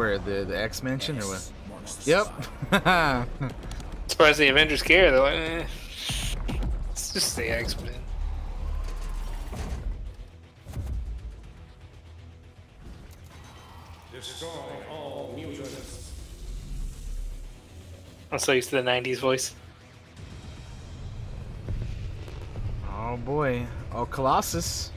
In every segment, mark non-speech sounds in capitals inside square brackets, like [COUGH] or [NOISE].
Where the the X Mansion or what? Yep. [LAUGHS] Surprised the Avengers care. Like, eh. Let's just the X Men. Destroy all mutants. I'm so used to the '90s voice. oh boy. Oh Colossus.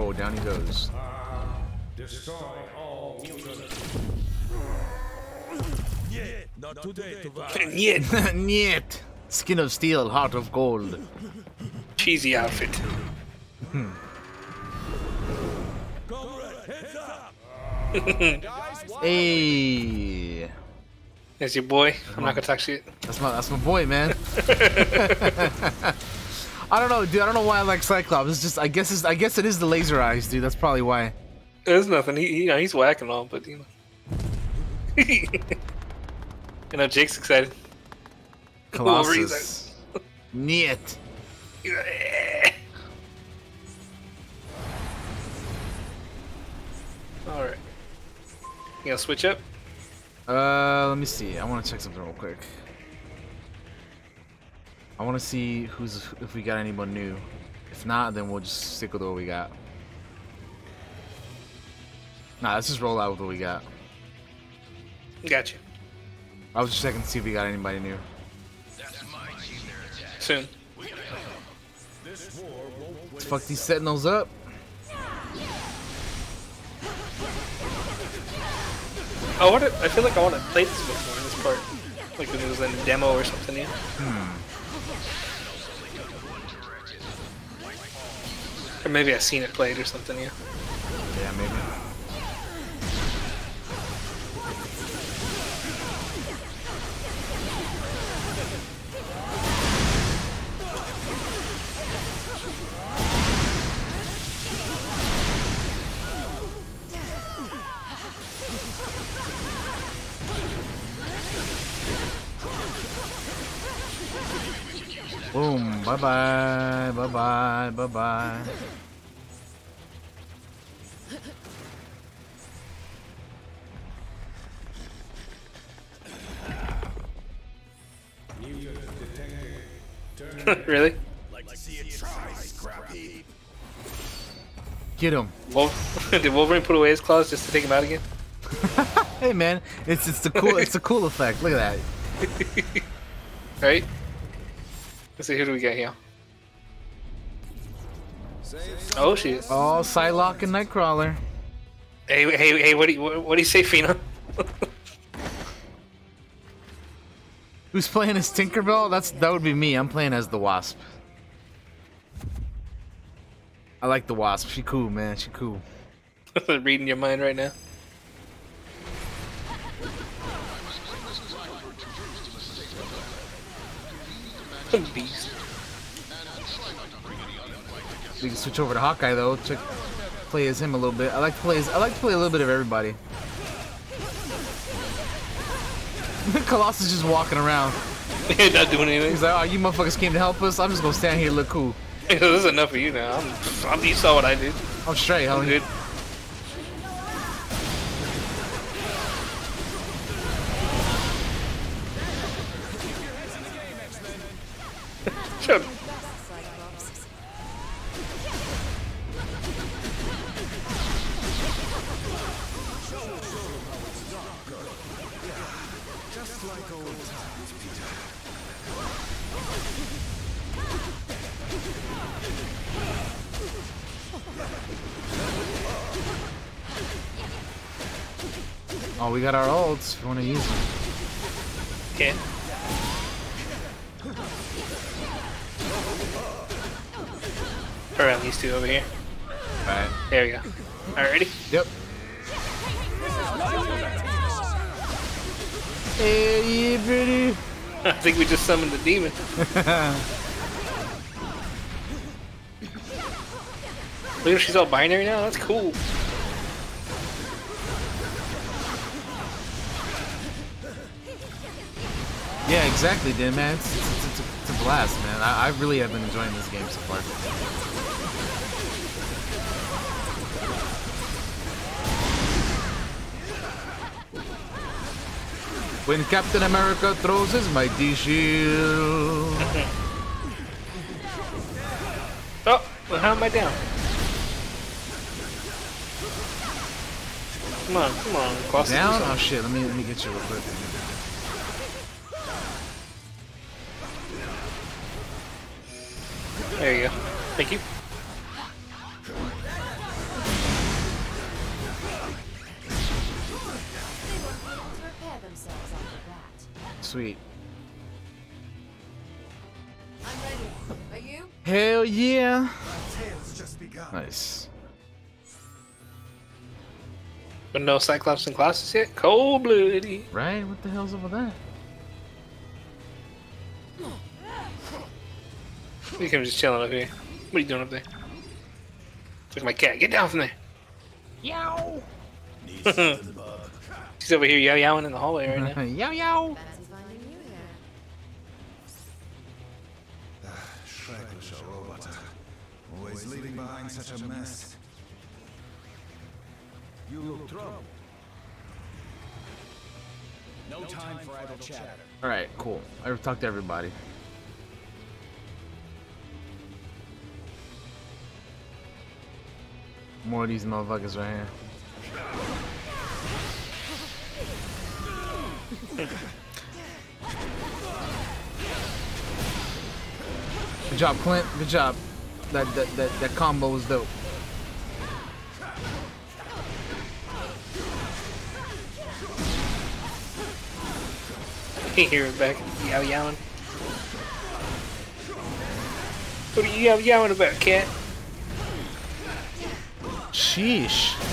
Oh, down he goes. Destroy all mutants. [LAUGHS] Not today, Tovar. yeah, Niet. Skin of steel, heart of gold. cheesy outfit. [LAUGHS] Hey. There's your boy. I'm not gonna talk shit. That's my that's my boy, man. [LAUGHS] I don't know, dude. I don't know why I like Cyclops. It's just I guess it's I guess it is the laser eyes, dude. That's probably why. There's nothing. He, he- you know, he's whacking all, but you know. [LAUGHS] you know, Jake's excited. Colossus. [LAUGHS] Niet. All right. You gonna switch up? Uh, let me see. I want to check something real quick. I want to see who's if we got anyone new. If not, then we'll just stick with what we got. Nah, let's just roll out with what we got. Got you. I was just checking to see if we got anybody new. Soon. Let's fuck these sentinels up. I want to. I feel like I want to play this before in this part, like when it was in a demo or something. Yeah. Hmm. Maybe I've seen it played or something. Yeah, Get him. [LAUGHS] Did Wolverine put away his claws just to take him out again? [LAUGHS] Hey man, it's it's the cool it's the cool effect. Look at that. [LAUGHS] Right? Let's see. Who do we got here? Oh shit. Oh, Psylocke and Nightcrawler. Hey, hey, hey! What do you what, what do you say, Fina? Who's playing as Tinkerbell? That's that would be me. I'm playing as the Wasp. I like the Wasp. She cool, man. She cool. [LAUGHS] Reading your mind right now. Beast. We can switch over to Hawkeye though. Check, play as him a little bit. I like to play as I like to play a little bit of everybody. [LAUGHS] Colossus just walking around. [LAUGHS] Not doing anything. He's like, "Oh, you motherfuckers came to help us. I'm just gonna stand here and look cool. [LAUGHS] this is enough for you now. I'm, I'm, you saw what I did. I'm straight, I'm homie." good. [LAUGHS] Shut up. Oh, we got our ults. If you want to use them. Okay. Around these two over here. All right. There we go. Alright, ready? Yep. Hey, pretty. [LAUGHS] I think we just summoned the demon. [LAUGHS] Look at she's all binary now? That's cool. Yeah, exactly, dude, man. It's, it's, it's, it's a blast, man. I, I, really have been enjoying this game so far. When Captain America throws his mighty shield. [LAUGHS] oh, well, how am I down? Come on, come on, Costa. do Down? something. Oh shit, let me let me get you real quick. There you go. Thank you. They won't be able But no Cyclops and Colossus yet? Cold bloody. Right? What the hell's up with that? Look at him just chilling up here. What are you doing up there? Look at my cat. Get down from there. Yow. She's [LAUGHS] over here yow yowing in the hallway right now. yow yow. Fancy finding you here. Always leaving behind such a mess. You look troubled. No time for idle chatter. Alright, cool. I talked to everybody. More of these motherfuckers right here. Good job, Clint. Good job. That that that, that combo was dope. [LAUGHS] Can't hear it back. Yow yowing. What are you yow yowing about, cat? Sheesh.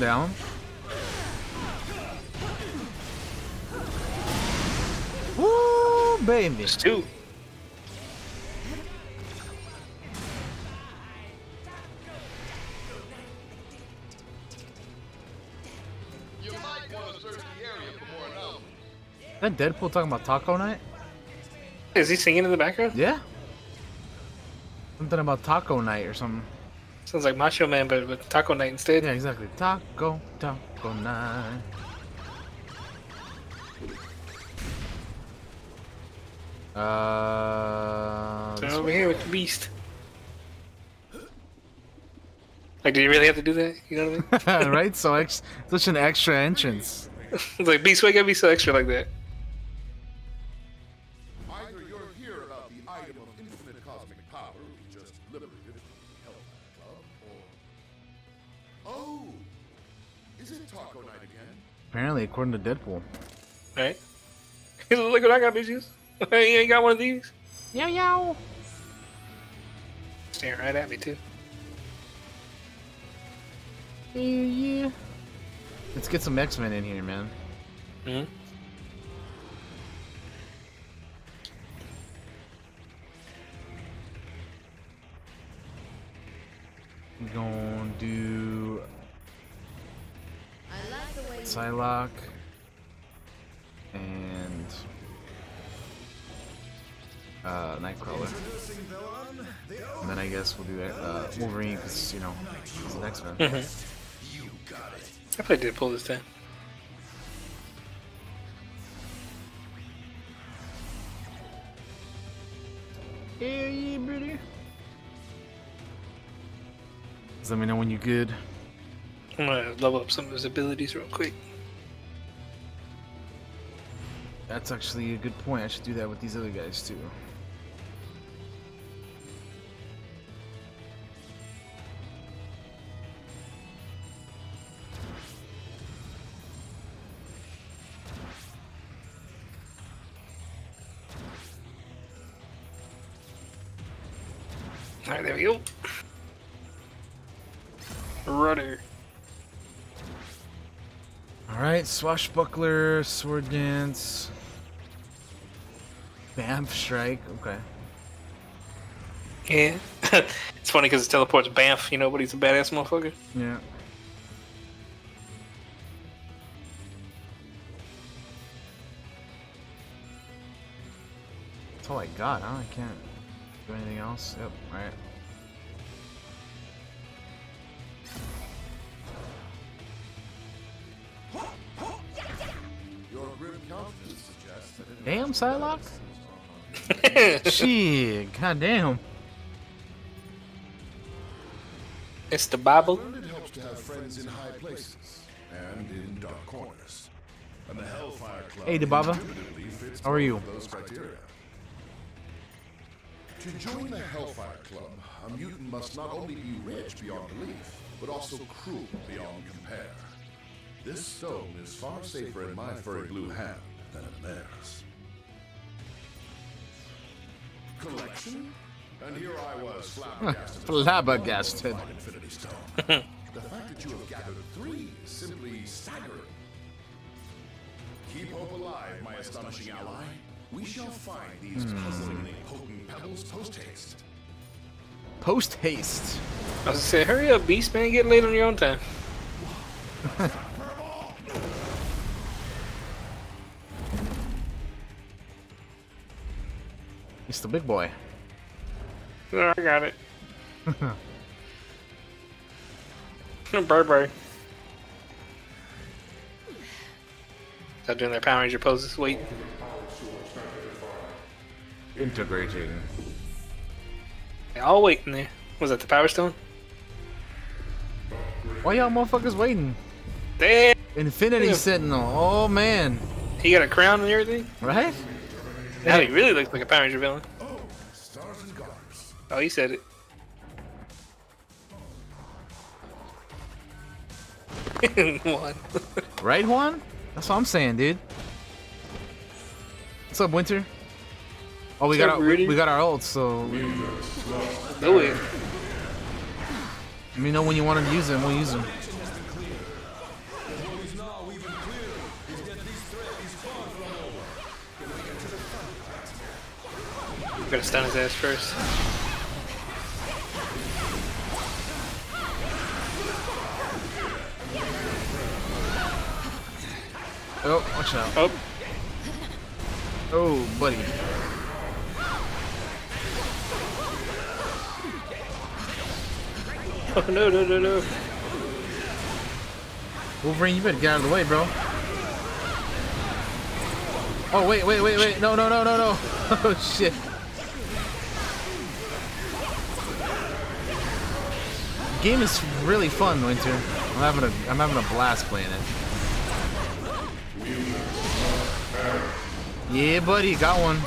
One down. Woo, baby. It's two. That Deadpool talking about Taco Night? Is he singing in the background? Yeah. Something about Taco Night or something. Sounds like Macho Man, but with Taco Night instead. Yeah, exactly. Taco, Taco Night. Uh, So over here with the beast. Like, do you really have to do that? You know what I mean? [LAUGHS] right? So ex- such an extra entrance. it's [LAUGHS] like, Beast, why gotta be so extra like that? Apparently, according to Deadpool. Right? [LAUGHS] Look what I got, bitches. [LAUGHS] you ain't got one of these? Yow yo. Staring right at me, too. Yeah, yeah. Let's get some X Men in here, man. hmm We gonna do Psylocke and uh, Nightcrawler. And then I guess we'll do uh, Wolverine because you know he's an X Men. I played Deadpool this time. Yeah, yeah, brother. Just let me know when you're good. I'm gonna level up some of his abilities real quick. That's actually a good point. I should do that with these other guys too. Alright, there we go. Rudder. All right, swashbuckler, sword dance, Bamf strike. Okay. Yeah. [LAUGHS] It's funny because it teleports Bamf, you know, but he's a badass motherfucker. Yeah. That's all I got, huh? I can't do anything else. Yep, alright. That it Damn, Psylocke? Shit, goddamn. it's the Bible. Learned it helps to have friends in high places and in dark corners. And the Hellfire Club Hey, Debaba. indubitably How are you? both of those criteria. To join the Hellfire Club, a mutant must not only be rich beyond belief, but also cruel beyond compare. This stone is far safer in my furry blue hand than in theirs. Collection? And here I was flabbergasted. Flabbergasted. by Infinity Stone. [LAUGHS] the fact that you have gathered three is simply staggering. Keep hope alive, my astonishing ally. We shall find these hmm. puzzlingly potent pebbles post haste. Post haste. I was say, hurry up, Beast Man, get laid on your own time. He's the big boy. Oh, I got it. [LAUGHS] bye bye. Stop doing their Power Ranger poses. Wait. Integrating. I'll wait in there. Was that the Power Stone? Why y'all motherfuckers waiting? Damn! Infinity Yeah. Sentinel. Oh man. He got a crown and everything? Right? Now he really looks like a Power Ranger villain. Oh, stars and garters. Oh, he said it. [LAUGHS] One. Right, Juan? That's what I'm saying, dude. What's up, Winter? Oh, we What's got up, our, we, we got our ults, so we, Do it. let me know when you want to use them. We'll use them. From over. Gotta stun his ass first. Oh, watch out. Oh, Oh, buddy. [LAUGHS] oh no, no, no, no. Wolverine, you better get out of the way, bro. Oh, wait, wait, wait, wait. No, no, no, no, no. [LAUGHS] Oh, shit. Game is really fun, Winter. I'm having a, I'm having a blast playing it. Yeah, buddy, got one.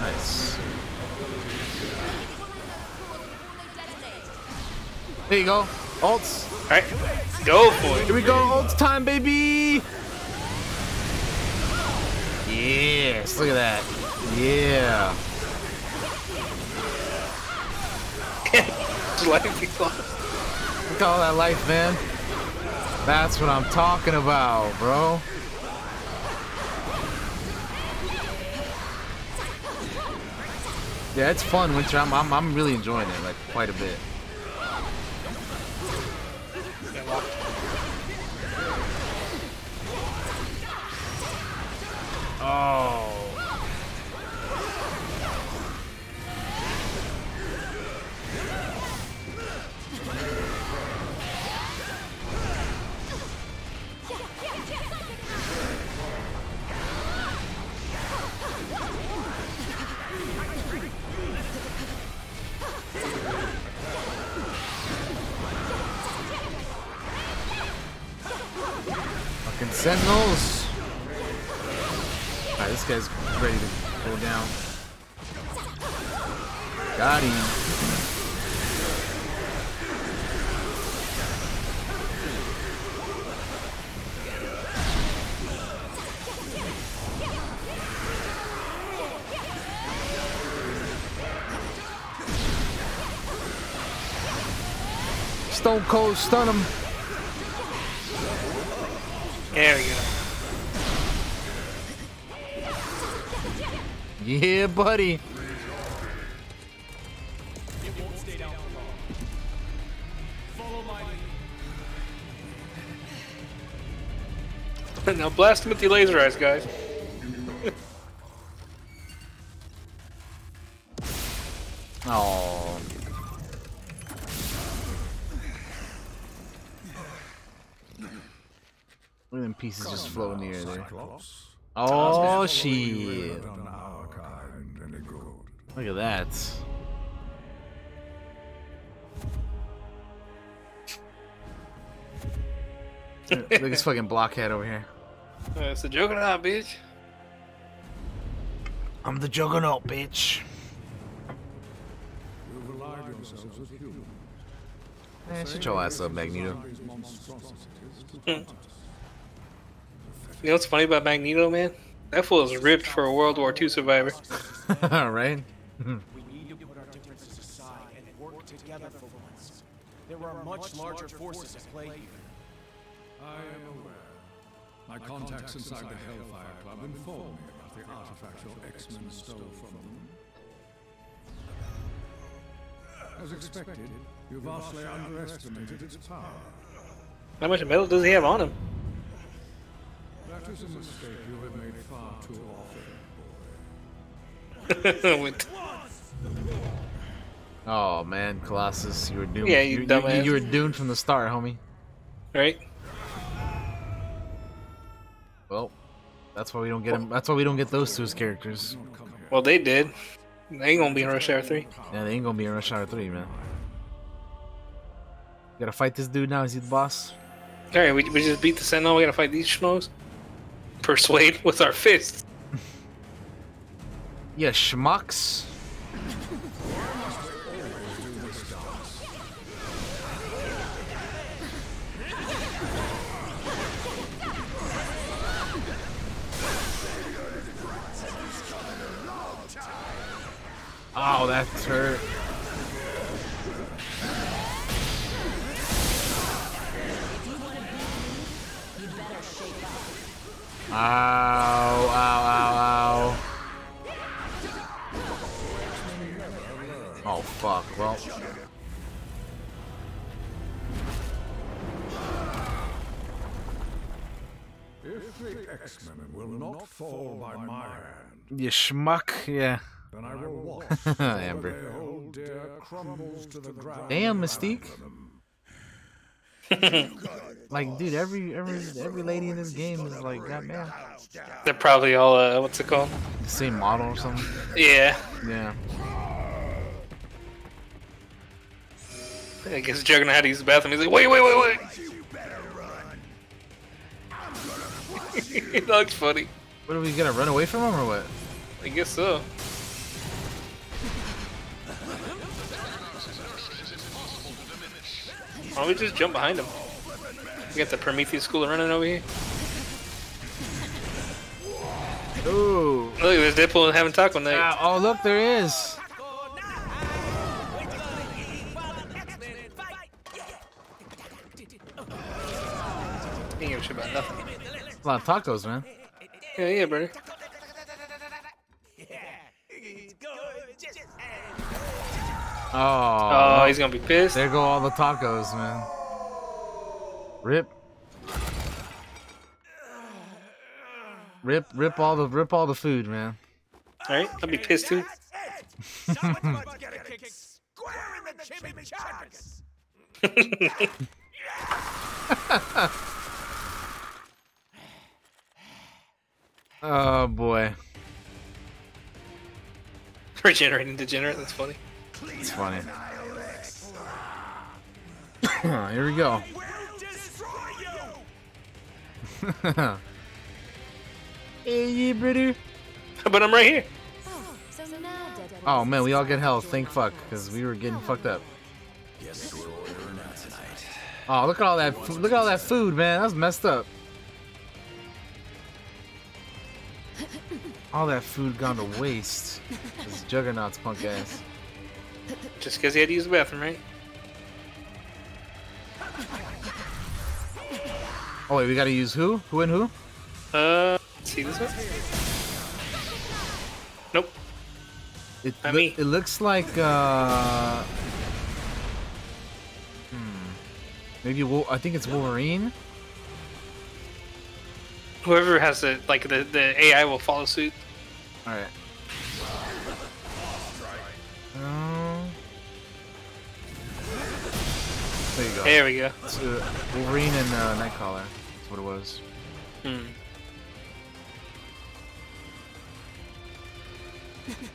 Nice. There you go. Ults. Alright, go for it. Here we go. Ults time, baby. Yes. Look at that. Yeah. Let it be close. Look at all that life, man. That's what I'm talking about, bro. Yeah, it's fun, Winter. I'm, I'm, I'm really enjoying it, like, quite a bit. Oh. Stone Cold stun him. There we go. Yeah, buddy. [LAUGHS] now blast him with your laser eyes, guys. Pieces just floating in the air there. Cyclops. Oh, shit. Done our kind any good. Look at that. Look at this fucking blockhead over here. Uh, it's a juggernaut, bitch. I'm the juggernaut, bitch. You've allied yourselves with humans. Man, shut your ass up, Magneto. [LAUGHS] These monstrosities to taunt us. You know what's funny about Magneto, man? That fool is ripped for a World War II survivor. [LAUGHS] right? Hmm. We need to put our differences aside and work together for once. There are much larger forces at play here. I am aware. My contacts inside the Hellfire Club informed me about the artifact your X-Men stole from them. As expected, you vastly underestimated its power. How much metal does he have on him? That is a mistake you have made far too often. [LAUGHS] With- Oh man, Colossus, you were doomed. Yeah, you you, dumbass. you were doomed from the start, homie. right? Well, that's why we don't get him. That's why we don't get those two as characters. Well, they did. They ain't gonna be in Rush Hour 3. Yeah, they ain't gonna be in Rush Hour 3, man. gotta fight this dude now. Is he the boss? Alright, we, we just beat the Sentinel. We gotta fight these schmoes. Persuade with our fists. Yeah, schmucks. Oh, that's hurt. Ow, ow, ow, ow. Oh, fuck. Well, If the X-Men will not fall by my hand, you schmuck. Yeah. then I will [LAUGHS] watch Amber. their whole dare crumbles to the ground. Damn, Mystique. Like, dude, every every every lady in this game is like, goddamn, They're probably all, uh, what's it called? the same model or something. Yeah. Yeah. I guess Juggernaut had to use the bathroom. He's like, wait, wait, wait, wait. [LAUGHS] it looks funny. What are we gonna run away from him or what? I guess so. Why don't we just jump behind him? We got the Prometheus school running over here. Ooh. Look, there's Deadpool and having taco night. Ah, oh, look, there is. He ain't give a shit about nothing. A lot of tacos, man. Yeah, yeah, brother. Oh. Oh, he's gonna be pissed. There go all the tacos, man. Rip. Rip, rip all the, rip all the food, man. Alright, I'll be pissed too. [LAUGHS] Oh boy, Regenerating degenerate, that's funny. It's funny. [COUGHS] Here we go. [LAUGHS] hey, you brother. But I'm right here. Oh, so now Deadpool is man, we all get inspired health. Thank join fuck, because we were getting fucked up. Guess we're ordering out tonight. Oh, look at all that, fo- look at all that food, man. That's messed up. [LAUGHS] All that food gone to waste. This Juggernaut's punk ass. Just because he had to use the bathroom, right? Oh wait, we gotta use who? Who and who? Uh, see this one. Nope. It, I loo- mean- it looks like uh hmm. Maybe Wol- I think it's Wolverine. Whoever has the like the the AI will follow suit. All there you go. There we go. It's, uh, Wolverine and uh, Nightcrawler. That's what it was. Hmm. [LAUGHS]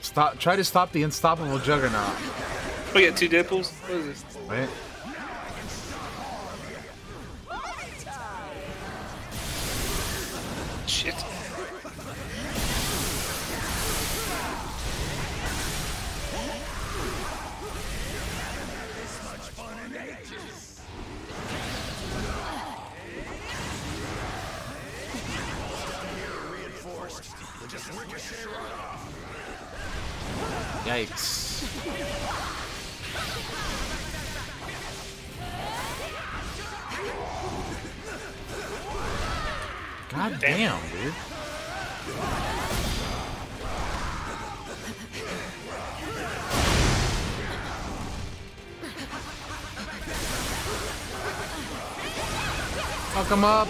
Stop! Try to stop the unstoppable Juggernaut. We got two Deadpools. What is this? Right? Yikes! God damn, dude. Fuck him up.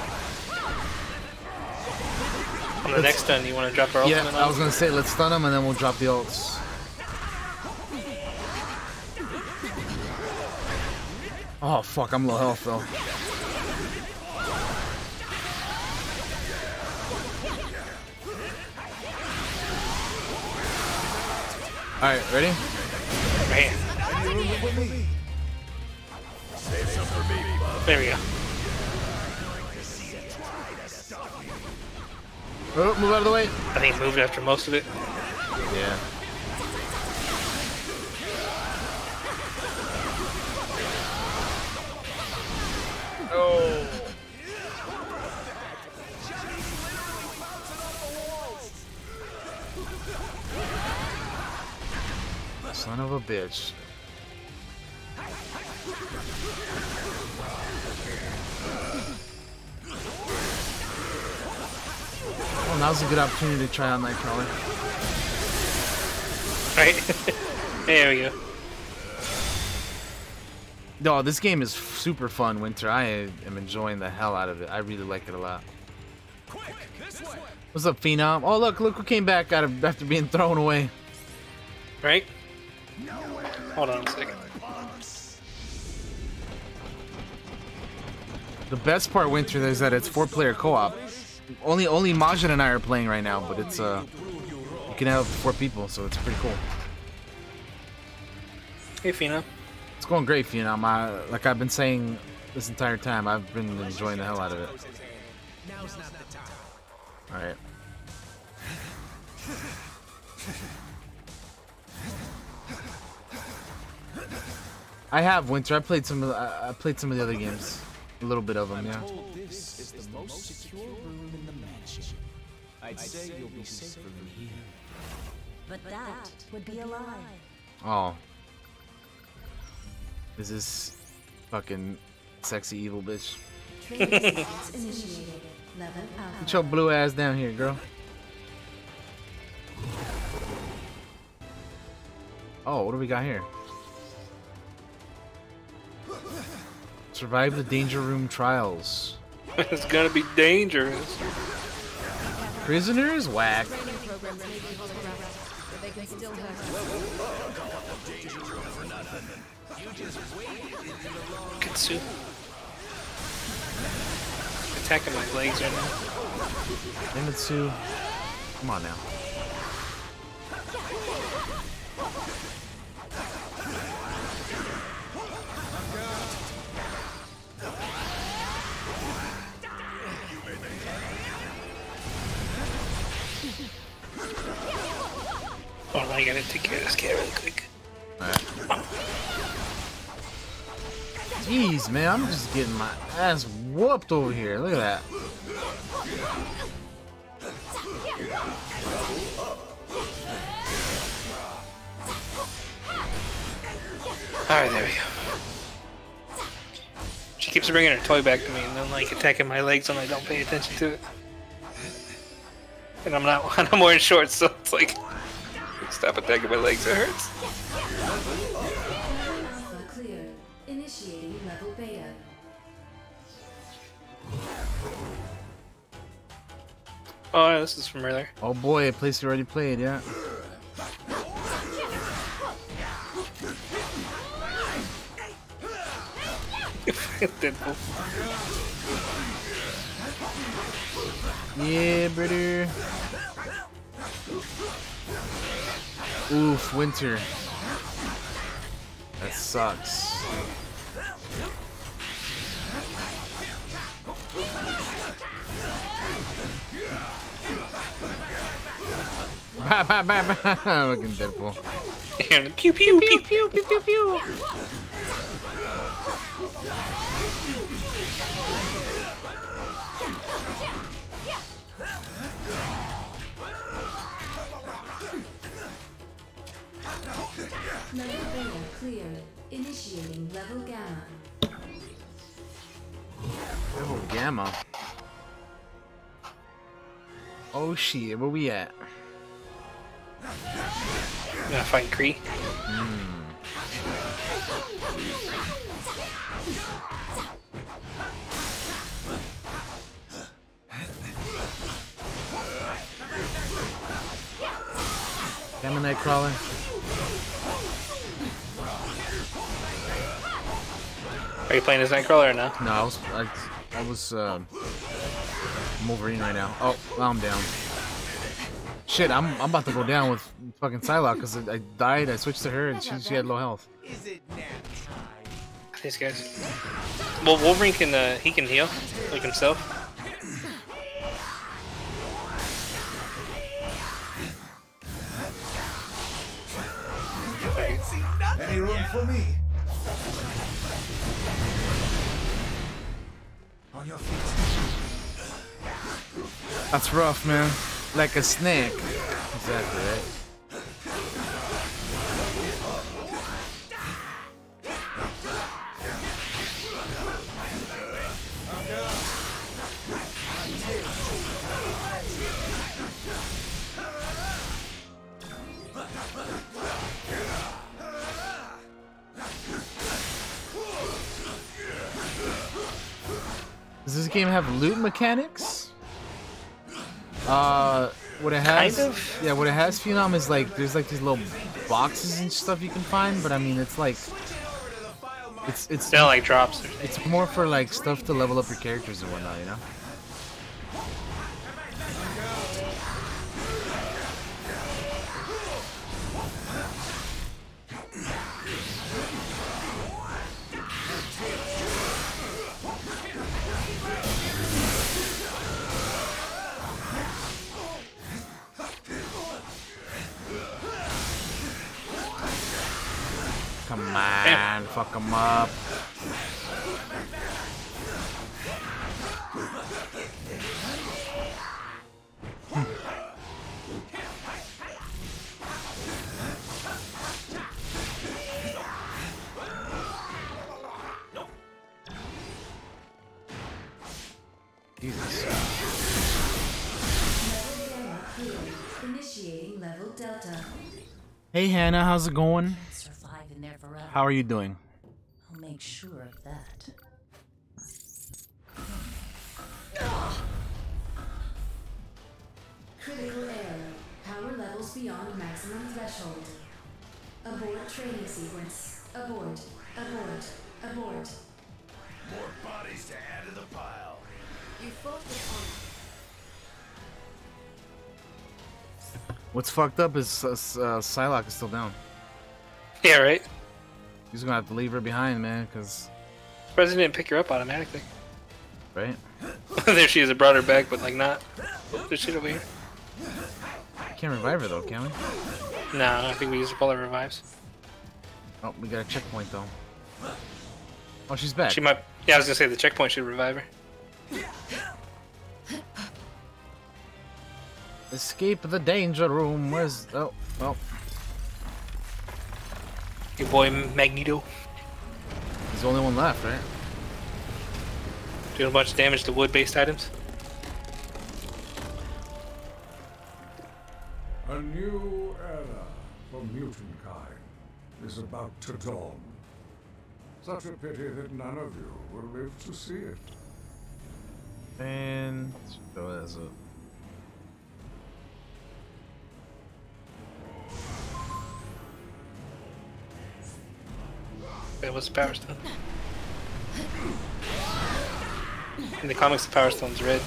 On the next turn, you want to drop our Yeah, I was gonna say let's stun him and then we'll drop the ults. Oh fuck, I'm low health though. Alright, ready? Man. There we go. Oh, move out of the way. I think he moved after most of it. Yeah. Son of a bitch. Well, now's a good opportunity to try on Nightcrawler. Right? [LAUGHS] there we go. No, this game is super fun, Winter. I am enjoying the hell out of it. I really like it a lot. What's up, Phenom? Oh, look, look who came back out of, after being thrown away. Right? Hold on a second. The best part, Winter, is that it's four-player co-op. Only, only Majin and I are playing right now, but it's uh, you can have four people, so it's pretty cool. Hey, Fina. It's going great, Fina. I, like I've been saying this entire time, I've been enjoying the hell out of it. All right. I have Winter. I played some. Of the, I I played some of the other games. A little bit of them, yeah. This is the most secure room in the mansion. I'd say you'll be safer in here. But that would be a lie. Oh. Is this fucking sexy evil bitch? Training sequence Get your blue ass down here, girl. Oh, what do we got here? Survive the danger room trials. [LAUGHS] it's gonna be dangerous. Prisoners? Whack. Training programs may be holographic, but they can still have Kitsu. Attacking my legs right now. Nimitsu. Come on now. Oh, I gotta take care of this cat really quick. Alright. Jeez, man, I'm just getting my ass whooped over here. Look at that. Alright, there we go. She keeps bringing her toy back to me and then like attacking my legs when I don't pay attention to it. And I'm not, [LAUGHS] I'm wearing shorts, so it's like, stop attacking my legs, it hurts. Initiating level beta. Oh, yeah, this is from earlier. Oh boy, a place you already played, yeah. [LAUGHS] Deadpool. Yeah, brother. Oof, winter. That sucks. [LAUGHS] Bah, bah, bah, bah. Looking Deadpool. And pew pew pew pew pew pew pew. Beta cleared. Initiating level gamma. Level Gamma. Oh shit, where we at? Gonna fight Kree. Gamma Nightcrawler. Are you playing as Nightcrawler or no? No, I was I, I was uh, Wolverine right now. Oh, well, I'm down. Shit, I'm I'm about to go down with fucking Psylocke because I, I died. I switched to her and she she had low health. These guys. Well, Wolverine can uh, he can heal like himself. Any room for me? On your feet. That's rough, man. Like a snake. Exactly right. Have loot mechanics? Uh, what it has, Kind of. yeah, what it has, Phenom is like there's like these little boxes and stuff you can find, but I mean it's like it's it's They're like drops. It's more for like stuff to level up your characters and whatnot, you know. Fuck them up. Jesus. Level gamma cleared. Initiating level delta. Hey Hannah, how's it going? Survive in there forever. How are you doing? Fucked up is uh, uh, Psylocke is still down. Yeah, right. He's gonna have to leave her behind, man, cause President didn't pick her up automatically. right? [LAUGHS] there she is. I brought her back, but like not. There's shit over here. Can't revive her though, can we? No, I think we used up all our revives. Oh, we got a checkpoint though. Oh, she's back. She might. Yeah, I was gonna say the checkpoint should revive her. Escape the danger room. Where's oh oh. Your boy Magneto He's the only one left, right? doing a bunch of damage to wood-based items. A new era for mutant kind is about to dawn. Such a pity that none of you will live to see it. And throw oh, that as was the Power Stone. In the comics, the Power Stone's red.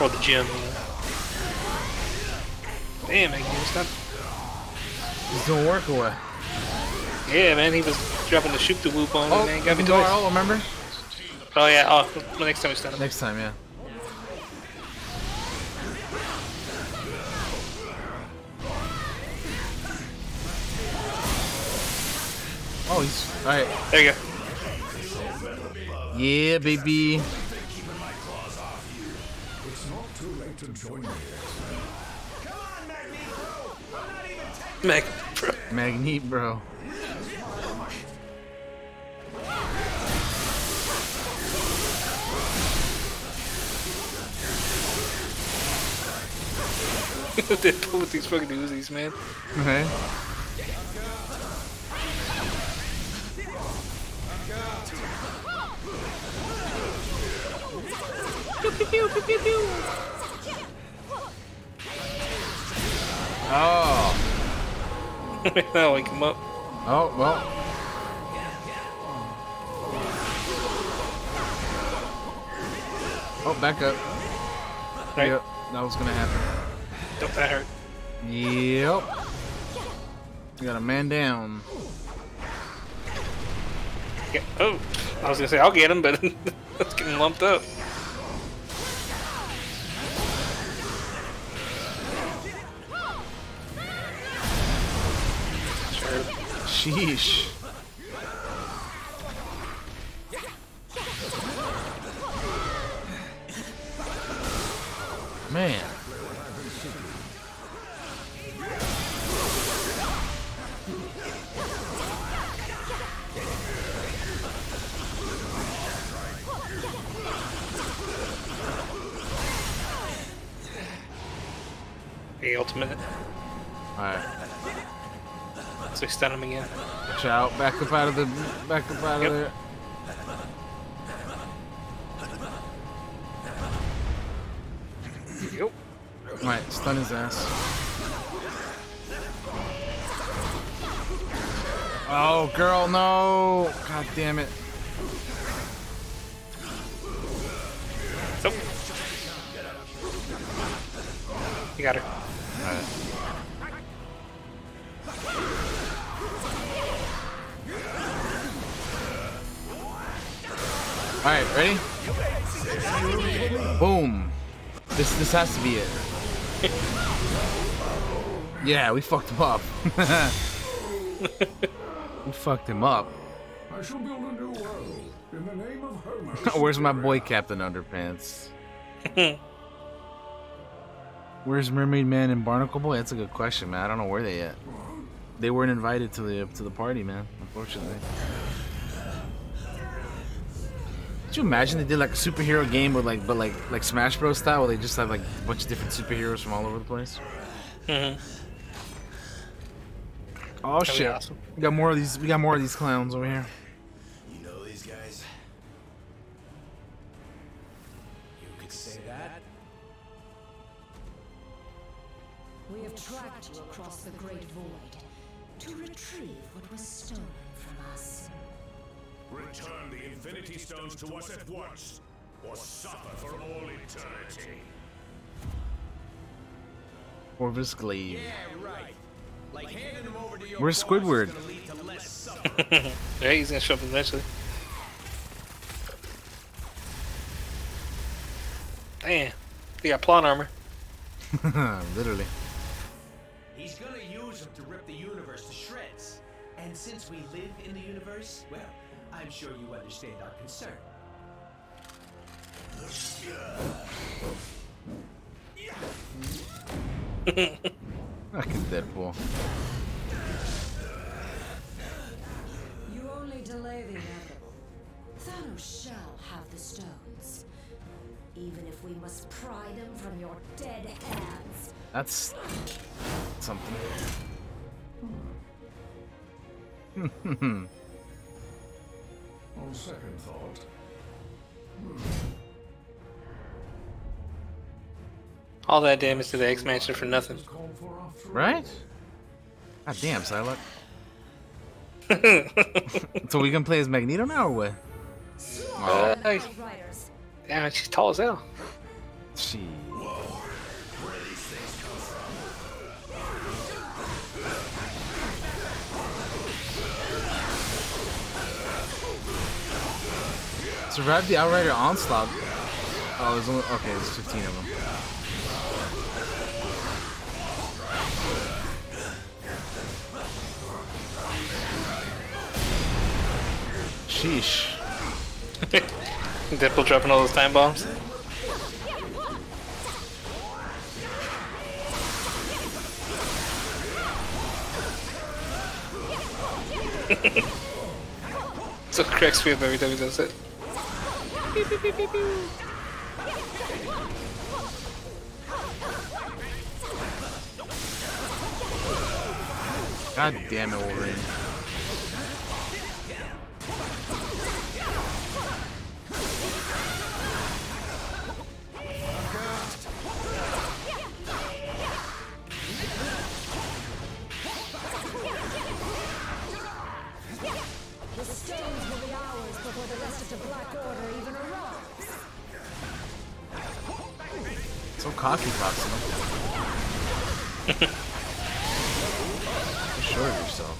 Or the gem, you know. Damn, Magneto's done. He's doing work or what? Yeah, man, he was dropping the shoot the whoop on Oh, him, man. Got me twice. Oh, remember? Oh, yeah, oh, the next time we stand him. Next time, yeah. Alright. There you go. Yeah, baby. It's not too late to join me. Mag, bro. Magneto, bro. [LAUGHS] Deadpool with these fucking Uzis, man. Okay. Oh. I'll [LAUGHS] wake him up. Oh, well. Oh, back up. Right? Yep, that was gonna happen. Don't that hurt. Yep. We got a man down. Yeah. Oh, I was gonna say I'll get him, but [LAUGHS] it's getting lumped up. Sheesh. Man. So stun him again. Watch out. Back up out of the back up out Yep. of there. Yep. Alright, stun his ass. Oh girl, no! God damn it. So. You got her. Alright, ready? Boom. This this has to be it. yeah, we fucked him up. [LAUGHS] we fucked him up. I shall build a new world in the name of Homer. Where's my boy Captain Underpants? [LAUGHS] Where's Mermaid Man and Barnacle Boy? That's a good question, man. I don't know where they at. They weren't invited to the to the party, man. Unfortunately. Could you imagine they did like a superhero game with like, but like like Smash Bros style, where they just have like a bunch of different superheroes from all over the place? Mhm. Oh That'd shit! awesome. We got more of these. We got more of these clowns over here. You know these guys? You could say that. We have tracked you across the Great Void to retrieve what was stolen from us. Return the Infinity Stones to us at once, or suffer for all eternity. Corvus Glaive. right. Like handing them over to your Where's Squidward? gonna lead to less suffering. [LAUGHS] Yeah, he's gonna show up eventually. Damn. He got plot armor. [LAUGHS] Literally. He's gonna use them to rip the universe to shreds. And since we live in the universe, well, I'm sure you understand our concern. Fucking Deadpool. You only delay the inevitable. Thanos shall have the stones. Even if we must pry them from your dead hands. That's something. [LAUGHS] Hmm. [LAUGHS] On second thought, All that damage to the X Mansion for nothing. Right? for after all. right? God damn, Psylocke. [LAUGHS] so we can play as Magneto now or what? Uh, damn she's tall as hell. She. Survived the Outrider onslaught. Oh, there's only okay. There's 15 of them. Sheesh. [LAUGHS] Deadpool dropping all those time bombs. [LAUGHS] so cracks me up every time he does it. God damn it, Wolverine. So cocky, Proxima. [LAUGHS] Be sure of yourself.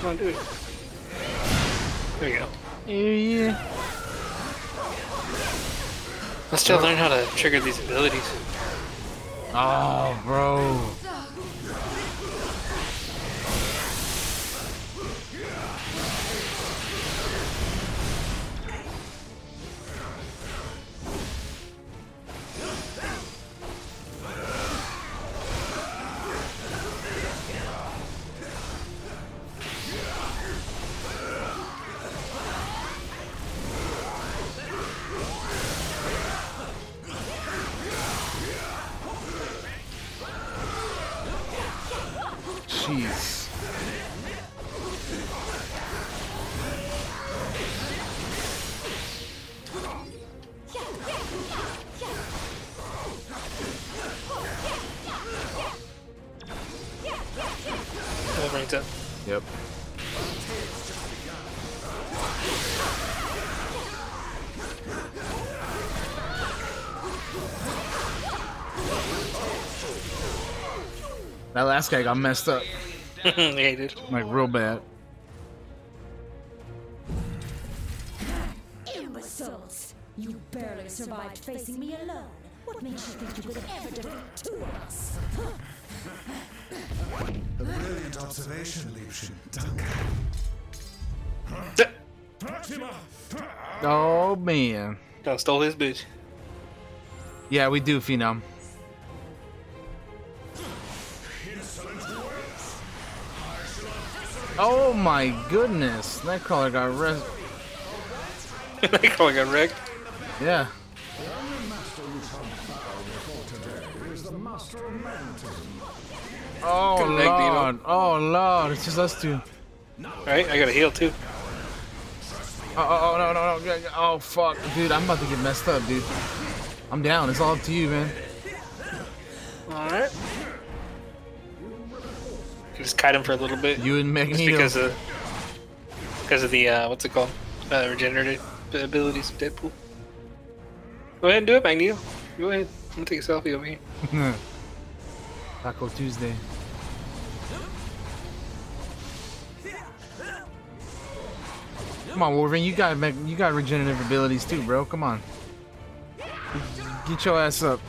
Come on, do it. There you go. Yeah. Still learn how to trigger these abilities. Oh, bro. Yep. That last guy got messed up, [LAUGHS] did. like real bad. Done stole his bitch. Yeah, we do, Phenom. Oh my goodness, Nightcrawler got they calling it wrecked. Yeah. The only master you shall bow before today is the master of magnetism. Oh Good lord. Oh lord, it's just us two. Right? I got a heal too. Oh, oh, oh no, no, no. yeah, yeah. Oh fuck, dude, I'm about to get messed up, dude. I'm down. It's all up to you, man. Alright. Just kite him for a little bit. You and Magneto. Just because of because of the uh, what's it called? Uh, regenerative abilities of Deadpool. Go ahead and do it, Magneto. Go ahead. I'm gonna take a selfie over here. [LAUGHS] Taco Tuesday. Come on, Wolverine, you got back, you got regenerative abilities too, bro. Come on. Get your ass up.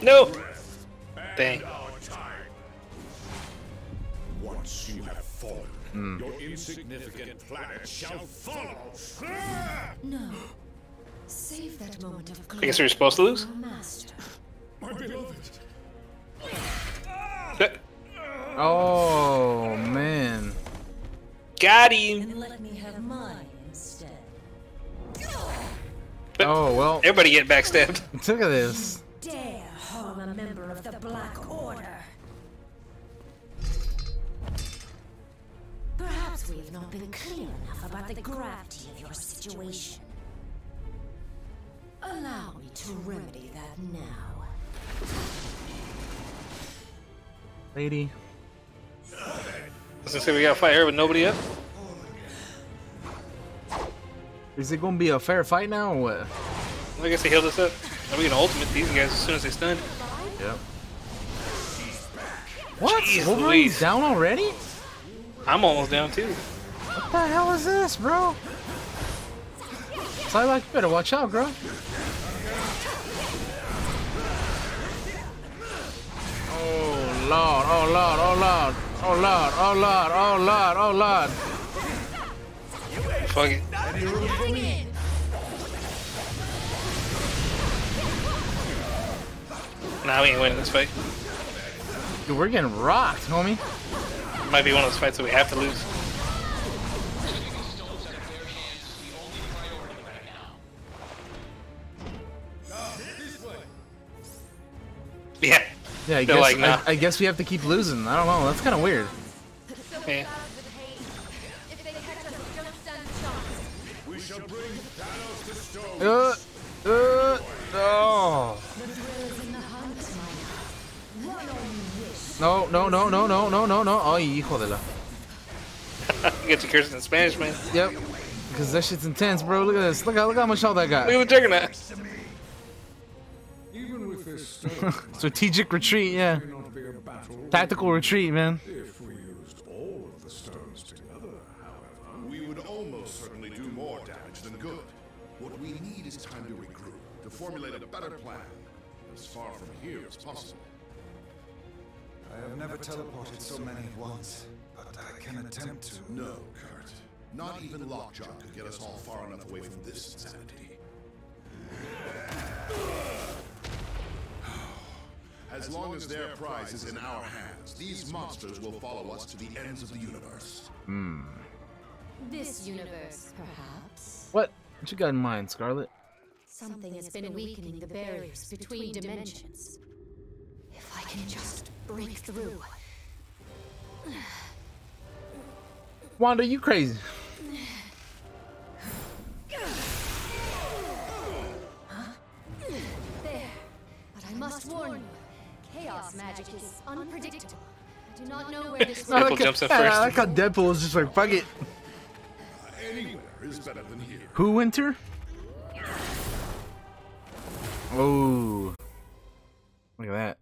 No! Dang. Once you have fallen, mm. your insignificant planet shall follow. No. Save that moment of I guess we were supposed to lose. My beloved. Oh man. Got him. Let me have mine instead. Oh well. Everybody get backstabbed. [LAUGHS] Look at this. Dare harm a member of the Black Order. Perhaps we have not been clear enough about the gravity of your situation. Allow me to remedy that now. Lady. I was gonna say we gotta fight here with nobody up. Is it gonna be a fair fight now or what? I guess they healed us up. Are we gonna ultimate these guys as soon as they stun? Yep. What? Jeez Wolverine's down already? I'm almost down too. What the hell is this, bro? Psylocke, you better watch out, bro. Oh lord, oh lord, oh lord, oh lord, oh lord, oh lord, oh lord. Fuck it. Nah, we ain't winning this fight. Dude, we're getting rocked, homie. Might be one of those fights that we have to lose. Yeah. I guess, like, nah. I, I guess we have to keep losing. I don't know. That's kind of weird. Yeah. We shall bring Thanos to stone. Uh, uh, oh. No, no, no, no, no, no, no, no. Ay, hijo de la. [LAUGHS] Get your curses in Spanish, man. Yep. Because that shit's intense, bro. Look at this. Look, how- look how much health I Look at the juggernaut. [LAUGHS] Strategic retreat, yeah. may not be a battle Tactical retreat, man. if we used all of the stones together, however. We would almost certainly do more damage than good. What we need is time to regroup, to formulate a better plan, as far from here as possible. I have never teleported so many at once, but I can attempt to. No, Kurt. Not even Lockjaw could get us all far enough away from this insanity. As long as their prize is in our hands, these monsters will follow us to the ends of the universe. Hmm. This universe, perhaps. What? What you got in mind, Scarlet? Something has been weakening the barriers between dimensions. If I can just break through. Wanda, you crazy. There. But I must warn you. Chaos magic is unpredictable. I do not know where this I Deadpool like jumps in I first. like how Deadpool was just like, fuck it. Anywhere is better than here. Who, Winter? Oh. Look at that.